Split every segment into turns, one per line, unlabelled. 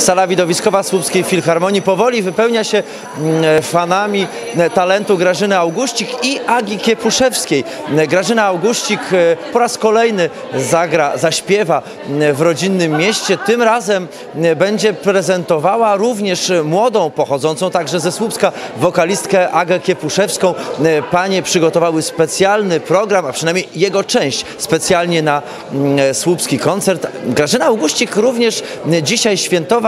Sala widowiskowa Słupskiej Filharmonii powoli wypełnia się mm, fanami e, talentu Grażyny Augustik i Agi Kiepuszewskiej. E, Grażyna Augustik e, po raz kolejny zagra, zaśpiewa mm, w rodzinnym mieście. Tym razem mm, będzie prezentowała również młodą, pochodzącą także ze Słupska, wokalistkę Agę Kiepuszewską. E, Panie przygotowały specjalny program, a przynajmniej jego część specjalnie na słupski koncert. Grażyna Augustik również dzisiaj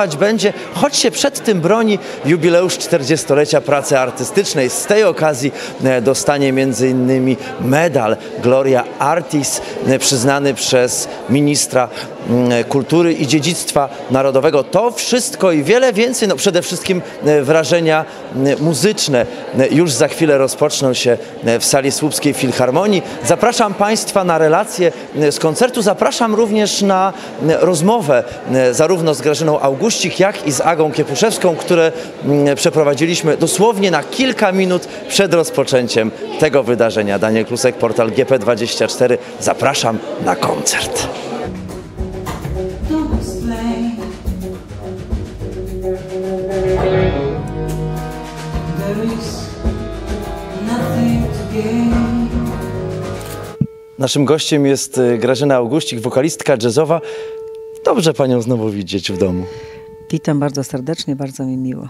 świętować będzie, choć się przed tym broni jubileusz 40-lecia pracy artystycznej. Z tej okazji e, dostanie innymi medal Gloria Artis e, przyznany przez ministra kultury i dziedzictwa narodowego. To wszystko i wiele więcej, no przede wszystkim e, wrażenia muzyczne e, już za chwilę rozpoczną się e, w sali Słupskiej Filharmonii. Zapraszam Państwa na relacje e, z koncertu, zapraszam również na rozmowę e, zarówno z Grażyną Augustik, jak i z Agą Kiepuszewską, które przeprowadziliśmy dosłownie na kilka minut przed rozpoczęciem tego wydarzenia. Daniel Klusek, portal GP24. Zapraszam na koncert. Naszym gościem jest e, Grażyna Augustik, wokalistka jazzowa. Dobrze Panią znowu widzieć w domu.
Witam bardzo serdecznie, bardzo mi miło.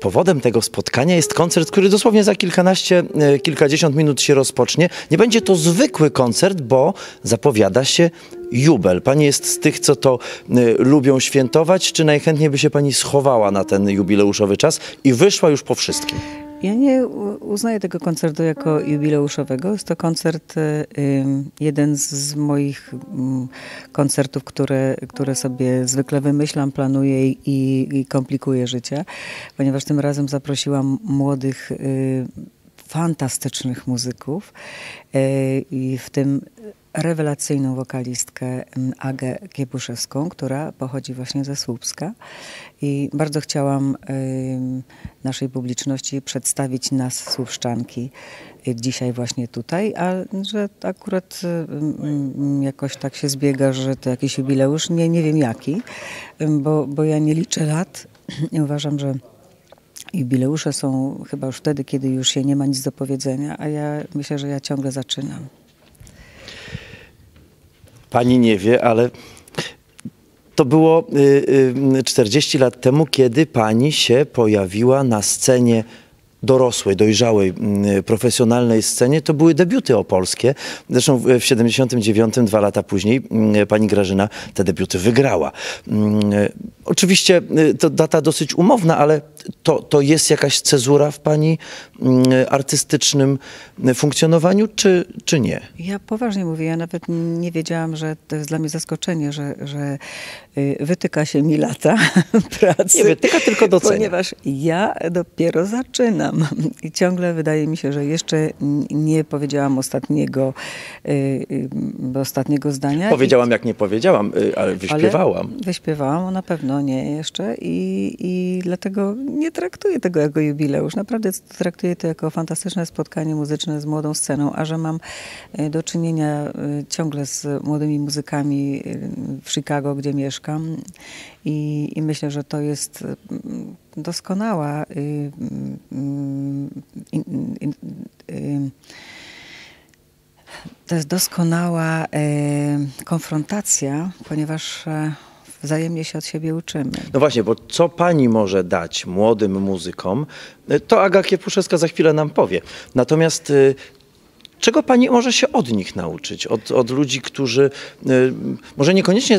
Powodem tego spotkania jest koncert, który dosłownie za kilkanaście, e, kilkadziesiąt minut się rozpocznie. Nie będzie to zwykły koncert, bo zapowiada się jubel. Pani jest z tych, co to e, lubią świętować, czy najchętniej by się Pani schowała na ten jubileuszowy czas i wyszła już po wszystkim?
Ja nie uznaję tego koncertu jako jubileuszowego. Jest to koncert, y, jeden z- z moich mm, koncertów, które, które sobie zwykle wymyślam, planuję i, i komplikuję życie, ponieważ tym razem zaprosiłam młodych, y, fantastycznych muzyków y, i w tym rewelacyjną wokalistkę mm, Agę Kiepuszewską, która pochodzi właśnie ze Słupska. I bardzo chciałam naszej publiczności przedstawić nas, Słupszczanki, y, dzisiaj właśnie tutaj, a że akurat ym, ym, jakoś tak się zbiega, że to jakiś jubileusz, nie, nie wiem jaki, bo, bo ja nie liczę lat i uważam, że jubileusze są chyba już wtedy, kiedy już się nie ma nic do powiedzenia, a ja myślę, że ja ciągle zaczynam.
Pani nie wie, ale to było y, y, 40 lat temu, kiedy pani się pojawiła na scenie dorosłej, dojrzałej, y, profesjonalnej scenie. To były debiuty opolskie. Zresztą w w 79, dwa lata później, y, pani Grażyna te debiuty wygrała. Y, Oczywiście y, to data dosyć umowna, ale to, to jest jakaś cezura w pani artystycznym y, funkcjonowaniu, czy, czy nie?
Ja poważnie mówię, ja nawet nie wiedziałam, że to jest dla mnie zaskoczenie, że, że y, wytyka się mi lata pracy.
Nie wytyka, tylko docenia.
Ponieważ ja dopiero zaczynam i ciągle wydaje mi się, że jeszcze nie powiedziałam ostatniego, y, y, ostatniego zdania.
Powiedziałam, jak nie powiedziałam, y, ale wyśpiewałam.
Ale wyśpiewałam, na pewno nie jeszcze i, i dlatego nie traktuję tego jako jubileusz. Naprawdę traktuję to jako fantastyczne spotkanie muzyczne z młodą sceną, a że mam do czynienia ciągle z młodymi muzykami w Chicago, gdzie mieszkam i, i myślę, że to jest doskonała y, mm, in- y, to jest doskonała e, konfrontacja, ponieważ e, wzajemnie się od siebie uczymy.
No właśnie, bo co pani może dać młodym muzykom, y, to Aga Kiepuszewska za chwilę nam powie. Natomiast czego pani może się od nich nauczyć? Od, od ludzi, którzy y, może niekoniecznie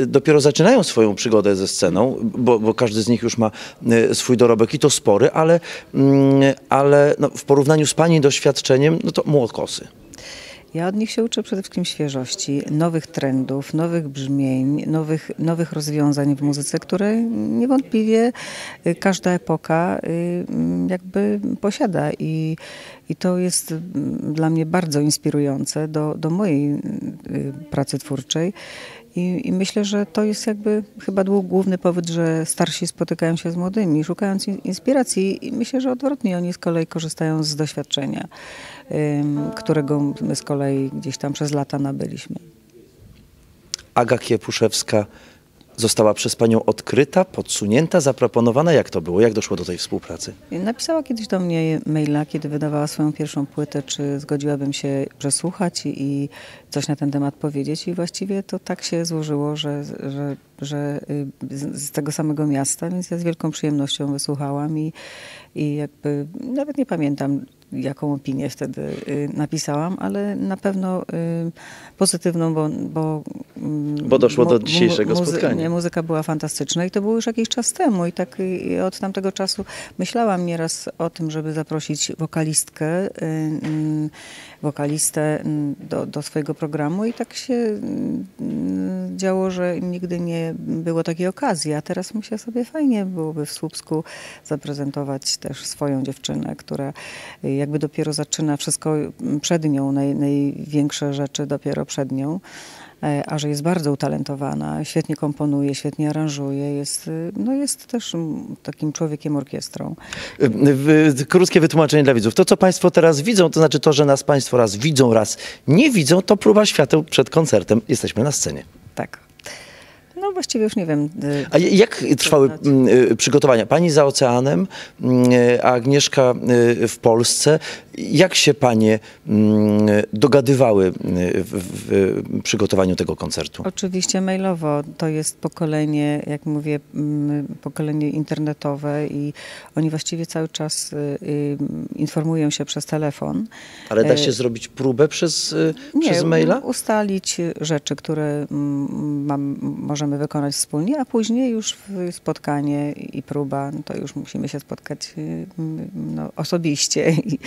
y, dopiero zaczynają swoją przygodę ze sceną, bo, bo każdy z nich już ma y, swój dorobek i to spory, ale, mm, ale no, w porównaniu z pani doświadczeniem, no to młodkosy.
Ja od nich się uczę przede wszystkim świeżości, nowych trendów, nowych brzmień, nowych, nowych rozwiązań w muzyce, które niewątpliwie y, każda epoka y, mm, jakby posiada i, i to jest mm, dla mnie bardzo inspirujące do, do mojej y, pracy twórczej. I, I myślę, że to jest jakby chyba główny powód, że starsi spotykają się z młodymi, szukając in- inspiracji. I myślę, że odwrotnie oni z kolei korzystają z doświadczenia, którego my z kolei gdzieś tam przez lata nabyliśmy.
Aga Kiepuszewska została przez panią odkryta, podsunięta, zaproponowana? Jak to było? Jak doszło do tej współpracy?
Napisała kiedyś do mnie maila, kiedy wydawała swoją pierwszą płytę, czy zgodziłabym się przesłuchać i, i coś na ten temat powiedzieć. I właściwie to tak się złożyło, że, że, że y, z, z tego samego miasta, więc ja z wielką przyjemnością wysłuchałam i, i jakby nawet nie pamiętam, jaką opinię wtedy y, napisałam, ale na pewno y, pozytywną, bo... Bo, mm,
Bo doszło do dzisiejszego
muzy-
spotkania.
nie, muzyka była fantastyczna i to było już jakiś czas temu i tak y, od tamtego czasu myślałam nieraz o tym, żeby zaprosić wokalistkę, mm, wokalistę mm, do, do swojego programu i tak się działo, że nigdy nie było takiej okazji, a teraz myślę sobie fajnie byłoby w Słupsku zaprezentować też swoją dziewczynę, która y, jakby dopiero zaczyna wszystko przed nią, naj, największe rzeczy dopiero przed nią e, a że jest bardzo utalentowana, świetnie komponuje, świetnie aranżuje, jest, y, no jest też takim człowiekiem orkiestrą.
Y, Krótkie wytłumaczenie dla widzów. To, co Państwo teraz widzą, to znaczy to, że nas Państwo raz widzą, raz nie widzą, to próba świateł przed koncertem. Jesteśmy na scenie.
Tak. No właściwie już nie wiem. y,
A jak trwały
Poznać.
mm, y, przygotowania? Pani za oceanem, mm, y, a Agnieszka w Polsce. Jak się Panie mm, dogadywały w, przygotowaniu tego koncertu?
Oczywiście mailowo. To jest pokolenie, jak mówię, pokolenie internetowe i oni właściwie cały czas informują się przez telefon.
Ale da się zrobić próbę przez, y, przez maila?
ustalić rzeczy, które mam, możemy wykonać wspólnie, a później już spotkanie i próba, no to już musimy się spotkać y, no, osobiście I,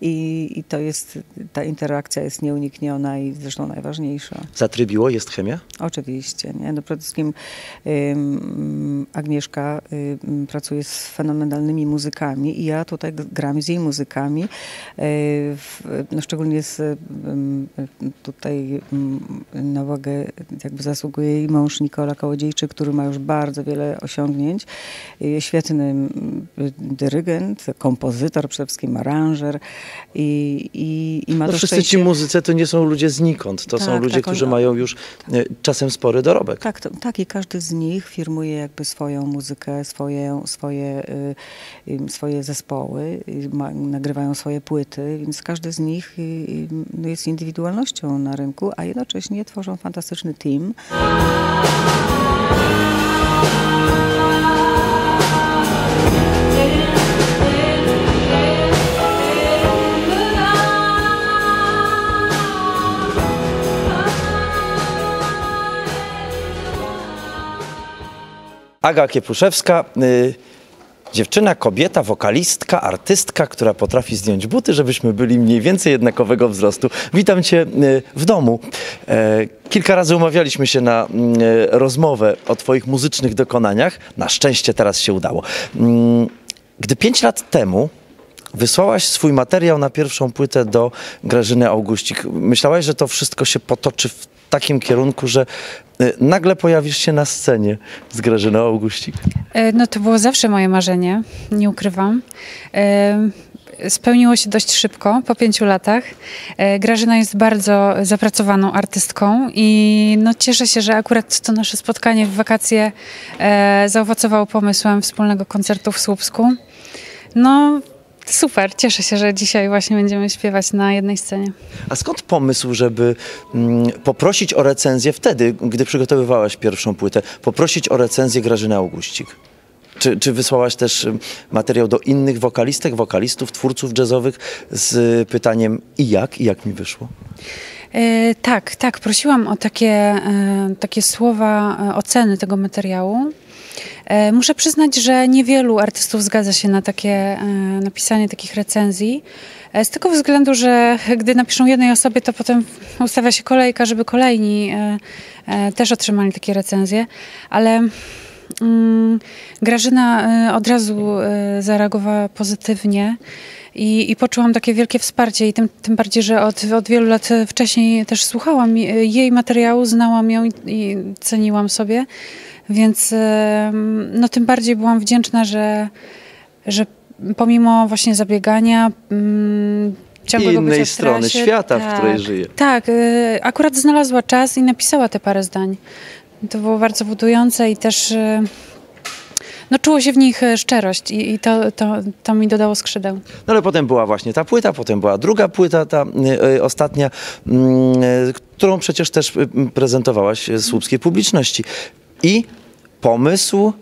i, i to jest, ta interakcja jest nieunikniona i zresztą najważniejsza.
Zatrybiło? Jest chemia?
Oczywiście. Nie? No przede wszystkim Agnieszka ym, pracuje z fenomenalnymi muzykami i ja tutaj gram z jej muzykami. Yy, w, no szczególnie z, tutaj na uwagę jakby zasługuje jej mąż Nikola Kołodziejczyk, który ma już bardzo wiele osiągnięć. Świetny ym, dyrygent, kompozytor, przede wszystkim aranżer i, i, i ma
No
to
wszyscy
szczęście...
ci muzycy to nie są ludzie znikąd. To są
Tak,
ludzie,
tak,
którzy
oni-
mają już y, czasem spory dorobek.
Tak, to, tak i każdy z nich firmuje jakby swoją muzykę, swoje, swoje, y, swoje zespoły, ma, nagrywają swoje płyty, więc każdy z nich y, y, no jest indywidualnością na rynku, a jednocześnie tworzą fantastyczny team.
Aga Kiepuszewska, y, dziewczyna, kobieta, wokalistka, artystka, która potrafi zdjąć buty, żebyśmy byli mniej więcej jednakowego wzrostu. Witam cię y, w domu. E, kilka razy umawialiśmy się na mm, y, rozmowę o twoich muzycznych dokonaniach. Na szczęście teraz się udało. Mm, Gdy pięć lat temu Wysłałaś swój materiał na pierwszą płytę do Grażyny Augustik. Myślałaś, że to wszystko się potoczy w takim kierunku, że y, nagle pojawisz się na scenie z Grażyną Augustik.
E, No to było zawsze moje marzenie, nie ukrywam. E, Spełniło się dość szybko, po pięciu latach. E, Grażyna jest bardzo zapracowaną artystką i no cieszę się, że akurat to nasze spotkanie w wakacje zaowocowało pomysłem wspólnego koncertu w Słupsku. No super, cieszę się, że dzisiaj właśnie będziemy śpiewać na jednej scenie.
A skąd pomysł, żeby mm, poprosić o recenzję wtedy, gdy przygotowywałaś pierwszą płytę, poprosić o recenzję Grażyny Augustik? Czy, czy wysłałaś też ym, materiał do innych wokalistek, wokalistów, twórców jazzowych z pytaniem i jak, i jak mi wyszło?
E, tak, tak. Prosiłam o takie, e, takie słowa e, oceny tego materiału. E, muszę przyznać, że niewielu artystów zgadza się na takie e, napisanie takich recenzji. E, z tego względu, że gdy napiszą jednej osobie, to potem ustawia się kolejka, żeby kolejni też otrzymali takie recenzje. Ale mm, Grażyna od razu zareagowała pozytywnie. I, I poczułam takie wielkie wsparcie i tym, tym bardziej, że od, od wielu lat wcześniej też słuchałam jej materiału, znałam ją i, i ceniłam sobie, więc no tym bardziej byłam wdzięczna, że, że pomimo właśnie zabiegania mm, ciągłego
innej
w
strony
trasie,
świata, w
tak,
której żyje.
Tak, y, akurat znalazła czas i napisała te parę zdań. To było bardzo budujące i też e, no, czuło się w nich e, szczerość i, i to, to, to mi dodało skrzydeł.
No ale potem była właśnie ta płyta, potem była druga płyta, ta y, y, ostatnia, mm, y, którą przecież też y, prezentowałaś y, słupskiej publiczności. I pomysł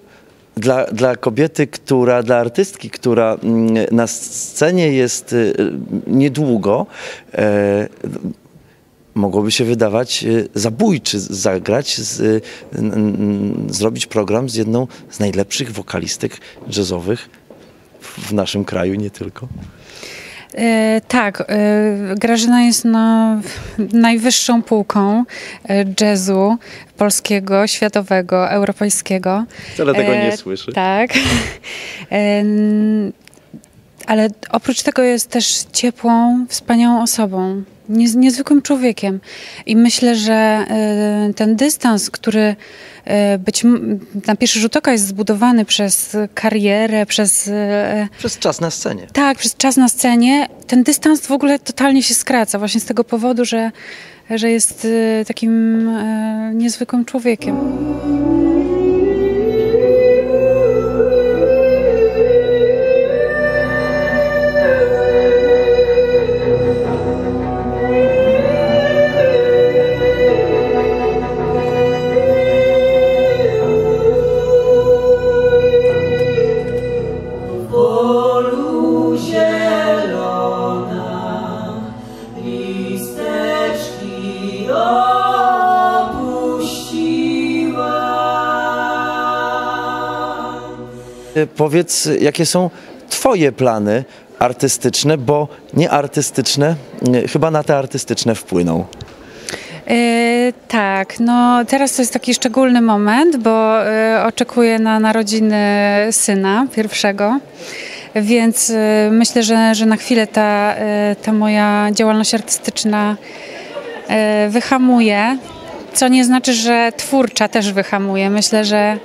dla, dla kobiety, która, dla artystki, która mm, na scenie jest y, y, niedługo, e, mogłoby się wydawać y, zabójczy zagrać, z, zrobić program z jedną z najlepszych wokalistek jazzowych w naszym kraju, nie tylko.
E, tak, e, Grażyna jest no, najwyższą półką e, jazzu polskiego, światowego, europejskiego.
Wcale tego nie słyszy.
Tak. Ale oprócz tego jest też ciepłą, wspaniałą osobą, niezwykłym człowiekiem. I myślę, że e, ten dystans, który e, być na pierwszy rzut oka jest zbudowany przez karierę, przez e,
Przez czas na scenie.
tak, przez czas na scenie ten dystans w ogóle totalnie się skraca, właśnie z tego powodu, że, że jest takim niezwykłym człowiekiem.
Powiedz, jakie są Twoje plany artystyczne, bo nie artystyczne, e, chyba na te artystyczne wpłyną.
E, tak, no teraz to jest taki szczególny moment, bo e, oczekuję na narodziny syna pierwszego, więc e, myślę, że, że na chwilę ta, e, ta moja działalność artystyczna wyhamuje, co nie znaczy, że twórcza też wyhamuje. Myślę, że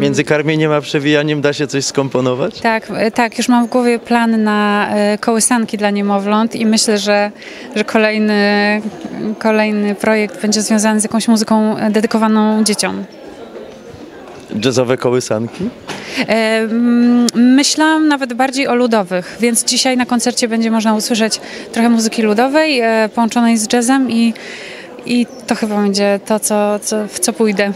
Między karmieniem a przewijaniem da się coś skomponować?
tak, tak, już mam w głowie plan na e, kołysanki dla niemowląt i myślę, że, że kolejny, kolejny projekt będzie związany z jakąś muzyką dedykowaną dzieciom.
Jazzowe kołysanki?
E, Myślałam nawet bardziej o ludowych, więc dzisiaj na koncercie będzie można usłyszeć trochę muzyki ludowej e, połączonej z jazzem i, i to chyba będzie to, co, co, w co pójdę.